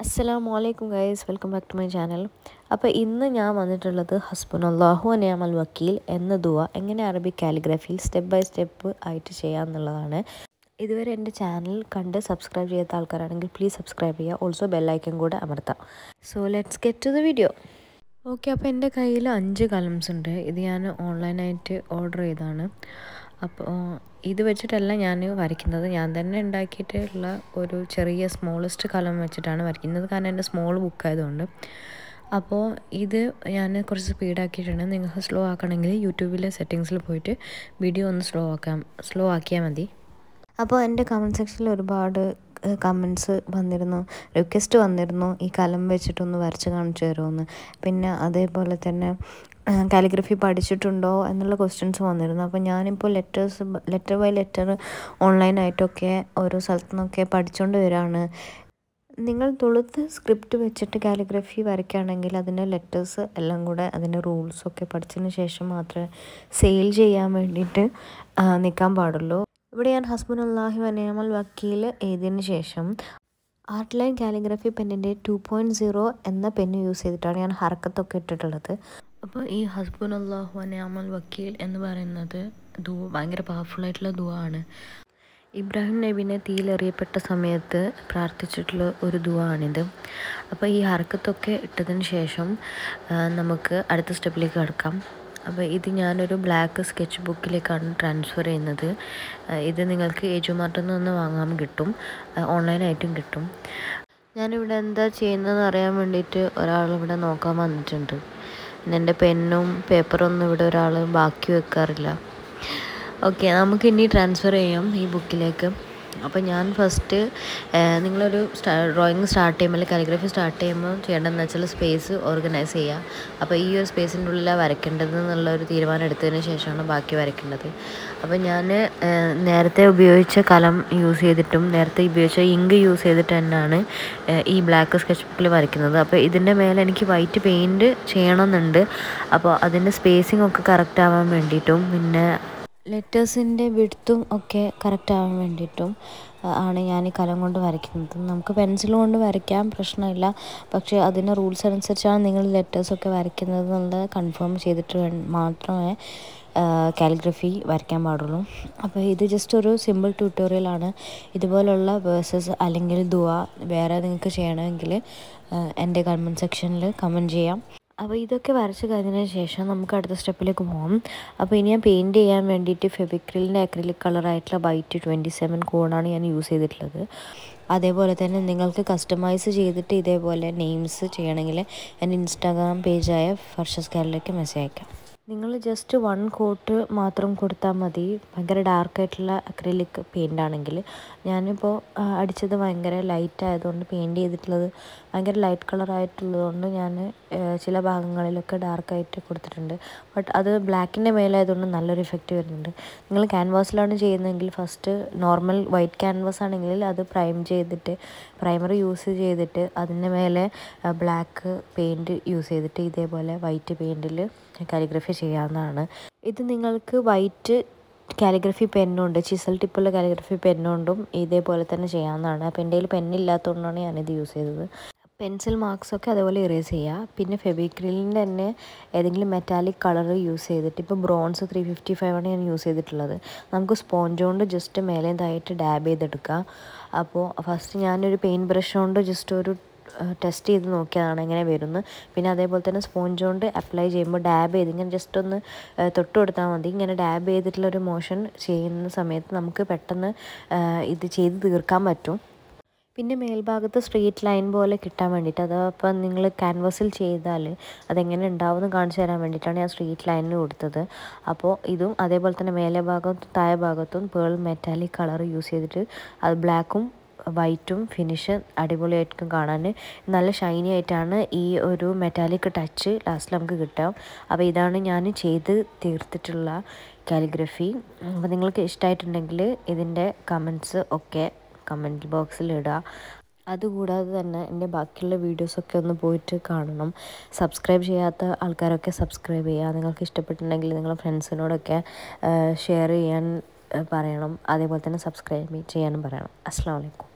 അസ്സലാമു അലൈക്കും guys welcome back to my channel. അപ്പോൾ ഇന്ന് ഞാൻ വന്നിട്ടുള്ളത് ഹസ്ബുനല്ലാഹു അനിയാമൽ വക്കീൽ എന്ന ദുവ എങ്ങനെ അറബി കാലിഗ്രഫിയിൽ സ്റ്റെപ്പ് ബൈ സ്റ്റെപ്പ് ആയിട്ട് ചെയ്യാമെന്നുള്ളതാണ് ഇതുവരെ എന്റെ ചാനൽ കണ്ട് സബ്സ്ക്രൈബ് ചെയ്യാത്ത ആൾക്കാരാണെങ്കിൽ പ്ലീസ് സബ്സ്ക്രൈബ് ചെയ്യുക. ഓൾസോ ബെല്ലൈക്കൻ കൂടെ അമർത്താം. So let's get to the video okay അപ്പോൾ എന്റെ കയ്യിൽ അഞ്ച് കലംസ് ഉണ്ട്. ഇത് ഞാൻ ഓൺലൈനായിട്ട് ഓർഡർ ചെയ്തതാണ്. അപ്പോൾ ഇത് വെച്ചിട്ടല്ല ഞാൻ വരയ്ക്കുന്നത്. ഞാൻ തന്നെ ഉണ്ടാക്കിയിട്ടുള്ള ഒരു ചെറിയ സ്മോളസ്റ്റ് കലം വെച്ചിട്ടാണ് വരയ്ക്കുന്നത്. കാരണം എന്റെ സ്മോൾ ബുക്കായതുകൊണ്ട് അപ്പോൾ ഇത് ഞാൻ കുറച്ച് സ്പീഡാക്കിയിട്ടുണ്ട് നിങ്ങൾക്ക് സ്ലോ ആക്കണമെങ്കിൽ യൂട്യൂബിലെ സെറ്റിങ്സിൽ പോയിട്ട് വീഡിയോ ഒന്ന് സ്ലോ ആക്കാം. സ്ലോ ആക്കിയാൽ മതി. അപ്പോൾ എന്റെ കമന്റ് സെക്ഷനിൽ ഒരുപാട് കമൻസ് വന്നിരുന്നു. റിക്വസ്റ്റ് വന്നിരുന്നു. ഈ കലം വെച്ചിട്ടൊന്ന് വരച്ച് കാണിച്ചു തരുമെന്ന്. പിന്നെ അതേപോലെ തന്നെ കാലിഗ്രഫി പഠിച്ചിട്ടുണ്ടോ എന്നുള്ള ക്വസ്റ്റ്യൻസ് വന്നിരുന്നു. അപ്പോൾ ഞാനിപ്പോൾ ലെറ്റേഴ്സ് ലെറ്റർ ബൈ ലെറ്റർ ഓൺലൈനായിട്ടൊക്കെ ഓരോ സ്ഥലത്തു നിന്നൊക്കെ പഠിച്ചുകൊണ്ട് വരികയാണ് നിങ്ങൾ തുളുത്ത് സ്ക്രിപ്റ്റ് വെച്ചിട്ട് കാലിഗ്രഫി വരയ്ക്കുകയാണെങ്കിൽ അതിന്റെ ലെറ്റേഴ്സ് എല്ലാം കൂടെ അതിന്റെ റൂൾസൊക്കെ പഠിച്ചതിന് ശേഷം മാത്രമേ സെയിൽ ചെയ്യാൻ വേണ്ടിയിട്ട് നിൽക്കാൻ പാടുള്ളൂ. ഇവിടെ ഞാൻ ഹസ്ബൻ അള്ളാഹി വനയമൽ വക്കീൽ എഴുതിയതിന് ശേഷം ആർട്ട് ലൈൻ കാലിഗ്രഫി പെന്നിന്റെ ടു പോയിന്റ് സീറോ എന്ന പെന്ന് യൂസ് ചെയ്തിട്ടാണ് ഞാൻ ഹർക്കത്തൊക്കെ ഇട്ടിട്ടുള്ളത്. അപ്പോൾ ഈ ഹസ്ബൻ അള്ളാഹു അനയാമൽ വക്കീൽ എന്ന് പറയുന്നത് ദൂ ഭയങ്കര പവർഫുൾ ആയിട്ടുള്ള ദുവ ആണ് ഇബ്രാഹിം നബിനെ തീയിലെറിയപ്പെട്ട സമയത്ത് പ്രാർത്ഥിച്ചിട്ടുള്ള ഒരു ദുവ ആണിത് അപ്പോൾ ഈ ഹർക്കത്തൊക്കെ ഇട്ടതിന് ശേഷം നമുക്ക് അടുത്ത സ്റ്റെപ്പിലേക്ക് കിടക്കാം. അപ്പോൾ ഇത് ഞാനൊരു ബ്ലാക്ക് സ്കെച്ച് ബുക്കിലേക്കാണ് ട്രാൻസ്ഫർ ചെയ്യുന്നത്. ഇത് നിങ്ങൾക്ക് ഏജുമാർട്ടിൽ നിന്ന് വാങ്ങാൻ കിട്ടും. ഓൺലൈനായിട്ടും കിട്ടും. ഞാനിവിടെ എന്താ ചെയ്യുന്നതെന്ന് അറിയാൻ വേണ്ടിയിട്ട് ഒരാൾ ഇവിടെ നോക്കാൻ വന്നിട്ടുണ്ട്. എന്റെ പെന്നും പേപ്പറൊന്നും ഇവിടെ ഒരാൾ ബാക്കി വെക്കാറില്ല. ഓക്കെ നമുക്ക് ഇനി ട്രാൻസ്ഫർ ചെയ്യാം ഈ ബുക്കിലേക്ക് അപ്പോൾ ഞാൻ ഫസ്റ്റ് നിങ്ങളൊരു ഡ്രോയിങ് സ്റ്റാർട്ട് ചെയ്യുമ്പോൾ അല്ലെങ്കിൽ കാലിഗ്രഫി സ്റ്റാർട്ട് ചെയ്യുമ്പോൾ ചെയ്യേണ്ടതെന്ന് വെച്ചാൽ സ്പേസ് ഓർഗനൈസ് ചെയ്യുക. അപ്പോൾ ഈ ഒരു സ്പേസിന്റെ ഉള്ളിലാണ് വരയ്ക്കേണ്ടത് എന്നുള്ള ഒരു തീരുമാനം എടുത്തതിന് ശേഷമാണ് ബാക്കി വരയ്ക്കേണ്ടത്. അപ്പോൾ ഞാൻ നേരത്തെ ഉപയോഗിച്ച കലം യൂസ് ചെയ്തിട്ടും നേരത്തെ ഉപയോഗിച്ച ഇങ്ക് യൂസ് ചെയ്തിട്ട് തന്നെയാണ് ഈ ബ്ലാക്ക് സ്കെച്ച് ബുക്കിൽ വരയ്ക്കുന്നത്. അപ്പോൾ ഇതിന്റെ മേലെ എനിക്ക് വൈറ്റ് പെയിന്റ് ചെയ്യണമെന്നുണ്ട്. അപ്പോൾ അതിന്റെ സ്പേസിംഗ് ഒക്കെ കറക്റ്റ് ആവാൻ വേണ്ടിയിട്ടും പിന്നെ ലെറ്റേഴ്സിന്റെ വിടുത്തും ഒക്കെ കറക്റ്റ് ആവാൻ വേണ്ടിയിട്ടും ആണ് ഞാൻ ഈ കലം കൊണ്ട് വരയ്ക്കുന്നത്. നമുക്ക് പെൻസിൽ കൊണ്ട് വരയ്ക്കാൻ പ്രശ്നമില്ല. പക്ഷേ അതിന്റെ റൂൾസ് അനുസരിച്ചാണ് നിങ്ങൾ ലെറ്റേഴ്സൊക്കെ വരയ്ക്കുന്നത് എന്നുള്ളത് കൺഫേം ചെയ്തിട്ട് മാത്രമേ കാലിഗ്രഫി വരയ്ക്കാൻ പാടുള്ളൂ. അപ്പോൾ ഇത് ജസ്റ്റ് ഒരു സിമ്പിൾ ട്യൂട്ടോറിയലാണ് ഇതുപോലുള്ള വേഴ്സസ് അല്ലെങ്കിൽ ദുവ വേറെ നിങ്ങൾക്ക് ചെയ്യണമെങ്കിൽ എന്റെ കമന്റ് സെക്ഷനിൽ കമന്റ് ചെയ്യാം. അപ്പോൾ ഇതൊക്കെ വരച്ച് കഴിഞ്ഞതിന് ശേഷം നമുക്ക് അടുത്ത സ്റ്റെപ്പിലേക്ക് പോകാം അപ്പോൾ ഇനി ഞാൻ പെയിന്റ് ചെയ്യാൻ വേണ്ടിയിട്ട് ഫെബിക്രിലിന്റെ അക്രിലിക് കളറായിട്ടുള്ള ബൈറ്റ് ട്വന്റി സെവൻ കോഡാണ് ഞാൻ യൂസ് ചെയ്തിട്ടുള്ളത്. അതേപോലെ തന്നെ നിങ്ങൾക്ക് കസ്റ്റമൈസ് ചെയ്തിട്ട് ഇതേപോലെ നെയിംസ് ചെയ്യണമെങ്കിൽ എന്റെ ഇൻസ്റ്റാഗ്രാം പേജായ ഫർഷസ് കാലിലേക്ക് മെസ്സേജ് അയക്കാം. നിങ്ങൾ ജസ്റ്റ് വൺ കോട്ട് മാത്രം കൊടുത്താൽ മതി. ഭയങ്കര ഡാർക്കായിട്ടുള്ള അക്രിലിക് പെയിന്റ് ആണെങ്കിൽ. ഞാനിപ്പോൾ അടിച്ചത് ഭയങ്കര ലൈറ്റ് ആയതുകൊണ്ട് പെയിന്റ് ചെയ്തിട്ടുള്ളത് ഭയങ്കര ലൈറ്റ് കളർ ആയിട്ടുള്ളതുകൊണ്ട് ഞാൻ ചില ഭാഗങ്ങളിലൊക്കെ ഡാർക്കായിട്ട് കൊടുത്തിട്ടുണ്ട്. ബട്ട് അത് ബ്ലാക്കിന്റെ മേലായതുകൊണ്ട് നല്ലൊരു ഇഫക്റ്റ് വരുന്നുണ്ട്. നിങ്ങൾ ക്യാൻവാസിലാണ് ചെയ്യുന്നതെങ്കിൽ ഫസ്റ്റ് നോർമൽ വൈറ്റ് ക്യാൻവാസ് ആണെങ്കിൽ അത് പ്രൈം ചെയ്തിട്ട് പ്രൈമർ യൂസ് ചെയ്തിട്ട് അതിന്റെ മേലെ ബ്ലാക്ക് പെയിന്റ് യൂസ് ചെയ്തിട്ട് ഇതേപോലെ വൈറ്റ് പെയിന്റിൽ കാലിഗ്രഫി ചെയ്യാവുന്നതാണ്. ഇത് നിങ്ങൾക്ക് വൈറ്റ് കാലിഗ്രഫി പെന്നുണ്ട് ചിസൽ ടിപ്പുള്ള കാലിഗ്രഫി പെന്നുകൊണ്ടും ഇതേപോലെ തന്നെ ചെയ്യാവുന്നതാണ്. അപ്പോൾ എന്റെ കയ്യിൽ പെന്നില്ലാത്തതുകൊണ്ടാണ് ഞാനിത് യൂസ് ചെയ്തത്. പെൻസിൽ മാർക്സൊക്കെ അതേപോലെ ഇറേസ് ചെയ്യുക. പിന്നെ ഫെബിക്രിലിന്റെ തന്നെ ഏതെങ്കിലും മെറ്റാലിക് കളർ യൂസ് ചെയ്തിട്ട് ഇപ്പോൾ ബ്രോൺസ് ത്രീ ഫിഫ്റ്റി ഫൈവ് ആണ് ഞാൻ യൂസ് ചെയ്തിട്ടുള്ളത്. നമുക്ക് സ്പോഞ്ച് കൊണ്ട് ജസ്റ്റ് മേലേതായിട്ട് ഡാബ് ചെയ്തെടുക്കുക അപ്പോൾ ഫസ്റ്റ് ഞാനൊരു പെയിന്റ് ബ്രഷ് കൊണ്ട് ജസ്റ്റ് ഒരു ടെസ്റ്റ് ചെയ്ത് നോക്കിയതാണ് എങ്ങനെ വരുന്നു. പിന്നെ അതേപോലെ തന്നെ സ്പോഞ്ച് കൊണ്ട് അപ്ലൈ ചെയ്യുമ്പോൾ ഡാബ് ചെയ്ത് ഇങ്ങനെ ജസ്റ്റ് ഒന്ന് തൊട്ട് കൊടുത്താൽ മതി. ഇങ്ങനെ ഡാബ് ചെയ്തിട്ടുള്ള ഒരു മോഷൻ ചെയ്യുന്ന സമയത്ത് നമുക്ക് പെട്ടെന്ന് ഇത് ചെയ്ത് തീർക്കാൻ പറ്റും. പിന്നെ മേൽഭാഗത്ത് സ്ട്രീറ്റ് ലൈൻ പോലെ കിട്ടാൻ വേണ്ടിയിട്ട് അതപ്പോൾ നിങ്ങൾ ക്യാൻവാസിൽ ചെയ്താൽ അതെങ്ങനെ ഉണ്ടാവുമെന്ന് കാണിച്ചു തരാൻ വേണ്ടിയിട്ടാണ് ഞാൻ സ്ട്രീറ്റ് ലൈനിന് കൊടുത്തത്. അപ്പോൾ ഇതും അതേപോലെ തന്നെ മേലെ ഭാഗത്തും താഴെ ഭാഗത്തും പേൾ മെറ്റാലിക് കളർ യൂസ് ചെയ്തിട്ട് അത് ബ്ലാക്കും വൈറ്റും ഫിനിഷ് അടിപൊളിയായിരിക്കും കാണാൻ നല്ല ഷൈനി ആയിട്ടാണ് ഈ ഒരു മെറ്റാലിക് ടച്ച് ലാസ്റ്റിൽ നമുക്ക് കിട്ടാം അപ്പോൾ ഇതാണ് ഞാൻ ചെയ്ത് തീർത്തിട്ടുള്ള കാലിഗ്രഫി അപ്പോൾ നിങ്ങൾക്ക് ഇഷ്ടമായിട്ടുണ്ടെങ്കിൽ ഇതിന്റെ കമൻസ് ഒക്കെ കമന്റ് ബോക്സിൽ ഇടുക. അതുകൂടാതെ തന്നെ എന്റെ ബാക്കിയുള്ള വീഡിയോസൊക്കെ ഒന്ന് പോയിട്ട് കാണണം. സബ്സ്ക്രൈബ് ചെയ്യാത്ത ആൾക്കാരൊക്കെ സബ്സ്ക്രൈബ് ചെയ്യുക. നിങ്ങൾക്ക് ഇഷ്ടപ്പെട്ടിട്ടുണ്ടെങ്കിൽ നിങ്ങളുടെ ഫ്രണ്ട്സിനോടൊക്കെ ഷെയർ ചെയ്യാൻ പറയണം. അതേപോലെ തന്നെ സബ്സ്ക്രൈബ് ചെയ്യാനും പറയണം. അസ്സാം വലൈക്കും